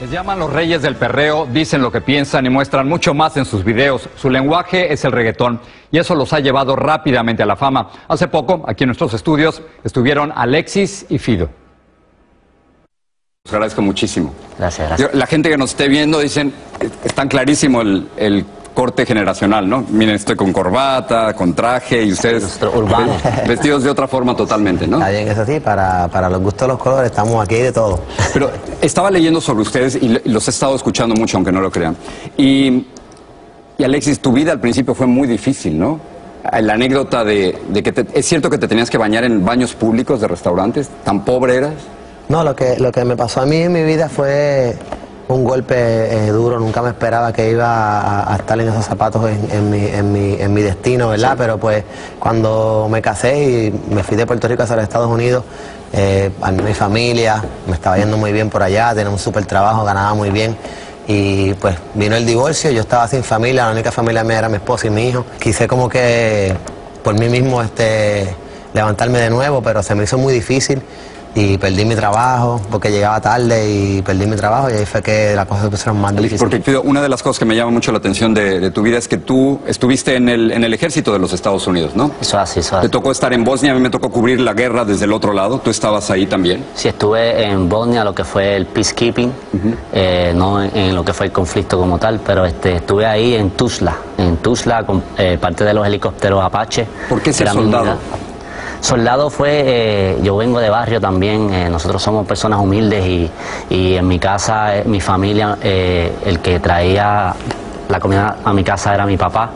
Les llaman los reyes del perreo, dicen lo que piensan y muestran mucho más en sus videos. Su lenguaje es el reggaetón y eso los ha llevado rápidamente a la fama. Hace poco, aquí en nuestros estudios, estuvieron Alexis y Fido. Les agradezco muchísimo. Gracias, gracias. Yo- La gente que nos esté viendo dicen, es tan clarísimo el, el corte generacional, ¿no? Miren, estoy con corbata, con traje y ustedes urbano. vestidos de otra forma totalmente, ¿no? Está bien, es así, para, para los gustos de los colores, estamos aquí de todo. Pero estaba leyendo sobre ustedes y los he estado escuchando mucho, aunque no lo crean. Y, y Alexis, tu vida al principio fue muy difícil, ¿no? La anécdota de, de que te- es cierto que te tenías que bañar en baños públicos de restaurantes, tan pobre eras. No, lo que, lo que me pasó a mí en mi vida fue un golpe eh, duro. Nunca me esperaba que iba a, a estar en esos zapatos en, en mi, en, mi, en mi destino, ¿verdad? Pero pues cuando me casé y me fui de Puerto Rico hacia los Estados Unidos, eh, a mi familia, me estaba yendo muy bien por allá, tenía un súper trabajo, ganaba muy bien. Y pues vino el divorcio, yo estaba sin familia, la única familia mía era mi esposa y mi hijo. Quise como que por mí mismo este, levantarme de nuevo, pero se me hizo muy difícil y perdí mi trabajo porque llegaba tarde y perdí mi trabajo y ahí fue que las cosas pusieron más difíciles. porque una de las cosas que me llama mucho la atención de, de tu vida es que tú estuviste en el, en el ejército de los Estados Unidos, ¿no? Eso así, eso Te así. tocó estar en Bosnia, a mí me tocó cubrir la guerra desde el otro lado, tú estabas ahí también. Sí, estuve en Bosnia, lo que fue el peacekeeping, eh, no en, en lo que fue el conflicto como tal, pero este, estuve ahí en Tuzla, en Tuzla, con eh, parte de los helicópteros Apache. ¿Por qué ser soldado? unidad. Soldado fue, eh, yo vengo de barrio también, eh, nosotros somos personas humildes y, y en mi casa, eh, mi familia, el que traía la comida a mi casa era mi papá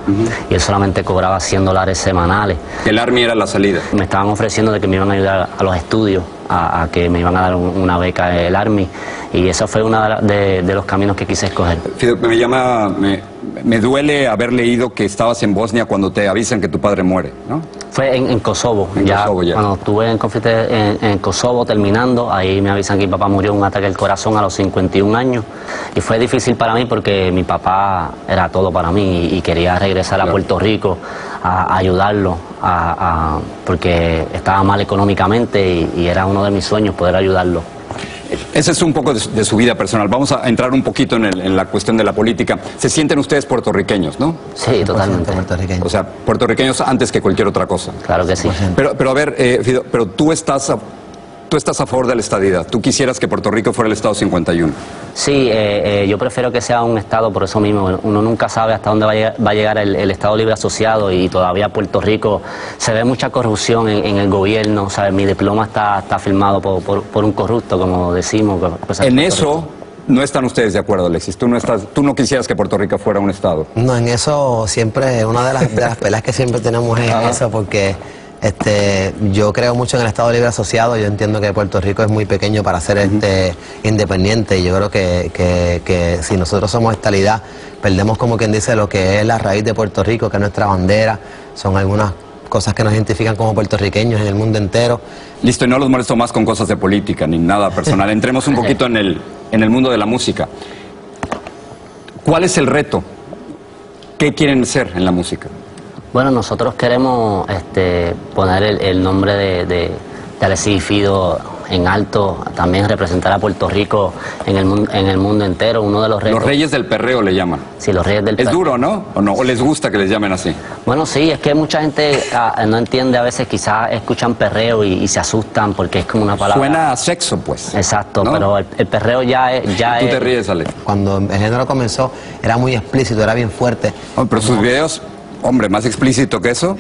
y él solamente cobraba 100 dólares semanales. El Army era la salida. Me estaban ofreciendo de que me iban a ayudar a los estudios, a, a que me iban a dar un- una beca del Army y eso fue uno de- de los caminos que quise escoger. Fido, me llama, me, me duele haber leído que estabas en Bosnia cuando te avisan que tu padre muere, ¿no? Fue en, en Kosovo, En ya, Kosovo, ya. cuando estuve en conflicto en, en Kosovo terminando, ahí me avisan que mi papá murió de un ataque al corazón a los 51 años y fue difícil para mí porque mi papá era todo para mí y, y quería regresar a. Puerto Rico a, a ayudarlo, a- a- porque estaba mal económicamente y, y era uno de mis sueños poder ayudarlo. Ese es un poco de, su- de su vida personal. Vamos a entrar un poquito en, el- en la cuestión de la política. Se sienten ustedes puertorriqueños, ¿no? Sí, totalmente. puertorriqueño. O sea, puertorriqueños antes que cualquier otra cosa. Claro que sí. Pero, pero a ver, eh, Fido, pero tú estás, tú estás a favor de la estadidad. Tú quisieras que Puerto Rico fuera el Estado 51. Sí, eh, eh, yo prefiero que sea un Estado por eso mismo. Uno nunca sabe hasta dónde va a llegar, va a llegar el, el Estado Libre Asociado y todavía Puerto Rico se ve mucha corrupción en, en el gobierno. ¿sabes? Mi diploma está, está firmado por, por- por un corrupto, como decimos. pues, En eso Rico. no están ustedes de acuerdo, Alexis. Tú no, estás, tú no quisieras que Puerto Rico fuera un Estado. No, en eso siempre, una de las, de las peleas que siempre tenemos es eso, porque este, yo creo mucho en el Estado Libre Asociado, yo entiendo que Puerto Rico es muy pequeño para ser este, independiente y yo creo que, que- que si nosotros somos estalidad, perdemos como quien dice lo que es la raíz de Puerto Rico, que es nuestra bandera, son algunas cosas que nos identifican como puertorriqueños en el mundo entero. Listo, y no los molesto más con cosas de política ni nada personal. Entremos un poquito en el, en el mundo de la música. ¿Cuál es el reto? ¿Qué quieren ser en la música? Bueno, nosotros queremos este, poner el, el nombre de, de, de Alexis Fido en alto, también representar a Puerto Rico en el, mun- en el mundo entero. Uno de los retos. Los reyes del perreo le llaman. Sí, los reyes del Es per- duro, ¿no? ¿O no? ¿O les gusta que les llamen así? Bueno, sí, es que mucha gente ah, no entiende a veces, quizás escuchan perreo y, y se asustan porque es como una palabra. Suena a sexo, pues. Exacto, ¿no? pero el, el perreo ya es. Ya Tú es te ríes, Alex. Cuando el género comenzó era muy explícito, era bien fuerte. Oh, pero sus videos, hombre, más explícito que eso.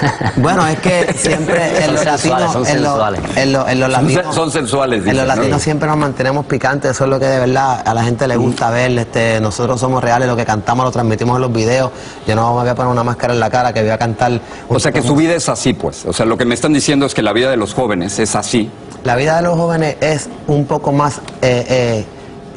Bueno, es que siempre en los Son sensuales, latinos, son en los, sensuales. en los- en los Son, latinos, son sensuales, en los ¿no? latinos siempre nos mantenemos picantes, eso es lo que de verdad a la gente le gusta ver. Este, nosotros somos reales, lo que cantamos lo transmitimos en los videos. Yo no me voy a poner una máscara en la cara que voy a cantar. O sea que su vida es así, pues. O sea, lo que me están diciendo es que la vida de los jóvenes es así. La vida de los jóvenes es un poco más eh, eh,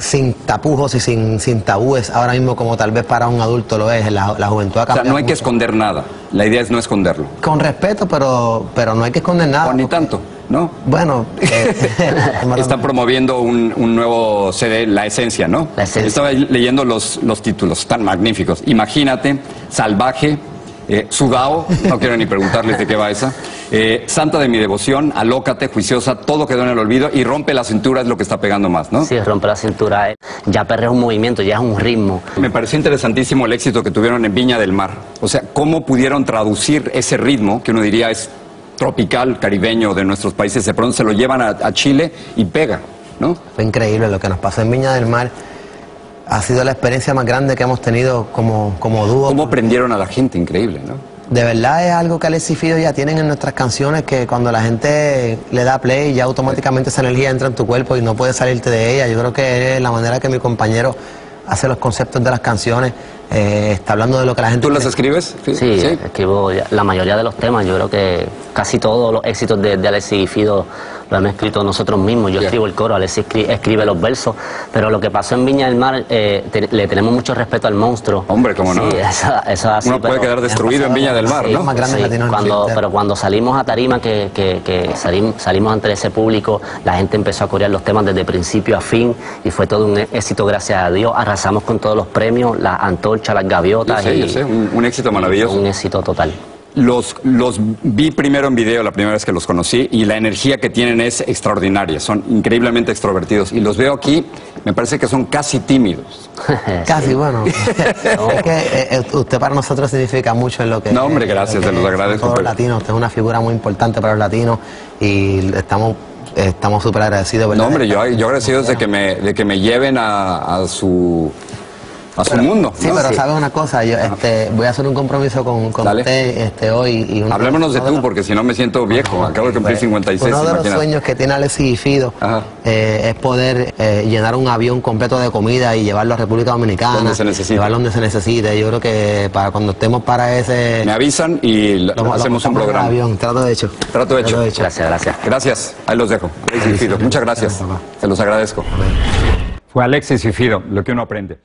sin tapujos y sin, sin tabúes ahora mismo como tal vez para un adulto lo es. La, la juventud ha O sea, no hay que esconder nada. La idea es no esconderlo. Con respeto, pero, pero no hay que esconder nada. O ni tanto, ¿no? Bueno, eh, Están promoviendo un, un nuevo CD, La Esencia, ¿no? La Esencia. Estaba leyendo los, los títulos, tan magníficos. Imagínate, Salvaje, eh, Sudao, no quiero ni preguntarles de qué va esa. Eh, Santa de mi devoción, alócate, juiciosa, todo quedó en el olvido y rompe la cintura es lo que está pegando más, ¿no? Sí, rompe la cintura. eh, Ya perreo es un movimiento, ya es un ritmo. Me pareció interesantísimo el éxito que tuvieron en Viña del Mar. O sea, cómo pudieron traducir ese ritmo, que uno diría es tropical, caribeño de nuestros países, de pronto se lo llevan a, a Chile y pega, ¿no? Fue increíble lo que nos pasó en Viña del Mar. Ha sido la experiencia más grande que hemos tenido como, como dúo. Cómo prendieron a la gente, increíble, ¿no? De verdad es algo que Alex y Fido ya tienen en nuestras canciones que cuando la gente le da play ya automáticamente esa energía entra en tu cuerpo y no puedes salirte de ella. Yo creo que es la manera que mi compañero hace los conceptos de las canciones. eh, está hablando de lo que la gente... ¿Tú las escribes? Sí, escribo ya- la mayoría de los temas. Yo creo que casi todos los éxitos de, de Alexis y Fido lo hemos escrito nosotros mismos. Yo escribo el coro, Alexis escri- escribe los versos. Pero lo que pasó en Viña del Mar, eh, te- le tenemos mucho respeto al monstruo. Hombre, cómo no. Sí, eso, eso es así. Uno puede quedar destruido en Viña del Mar, Sí, ¿no? más grande cuando, pero cuando salimos a Tarima, que, que- que salim- salimos ante ese público, la gente empezó a corear los temas desde principio a fin y fue todo un éxito, gracias a Dios. Arrasamos con todos los premios, las antorchas, las Yo gaviotas. sé, y yo sé, un, un éxito maravilloso. Un éxito total. Los, los vi primero en video la primera vez que los conocí y la energía que tienen es extraordinaria, son increíblemente extrovertidos y los veo aquí, me parece que son casi tímidos. Casi, bueno. es que eh, eh, usted para nosotros significa mucho en lo que... No, hombre, gracias, lo te que los agradezco, pero- Los latinos, usted es una figura muy importante para los latinos y estamos estamos súper agradecidos, ¿verdad? No, hombre, yo, yo agradecido de que me, de que me lleven a, a su, a su mundo. Sí, ¿no? pero Sí. sabes una cosa, yo este, voy a hacer un compromiso con, con usted este, hoy. Y Hablémonos de uno tú, los- porque si no me siento viejo, acabo de cumplir Pues, 56, Uno de los sueños que tiene Alexis y Fido eh, es poder eh, llenar un avión completo de comida y llevarlo a República Dominicana. Donde se necesite. Llevarlo donde se necesite. Yo creo que para cuando estemos para ese... Me avisan y lo- lo hacemos un en el programa. avión. Trato de hecho. Trato hecho. Gracias, gracias. Gracias, ahí los dejo. Alexis y Fido, Muchas gracias, Gracias, se los agradezco. Fue Alexis y Fido, lo que uno aprende.